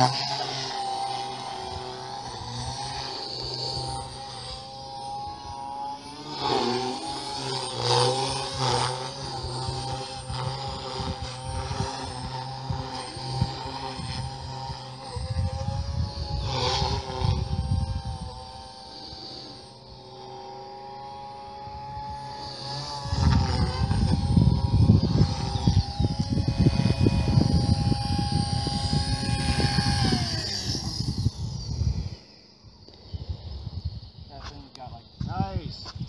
Ah. got like, nice.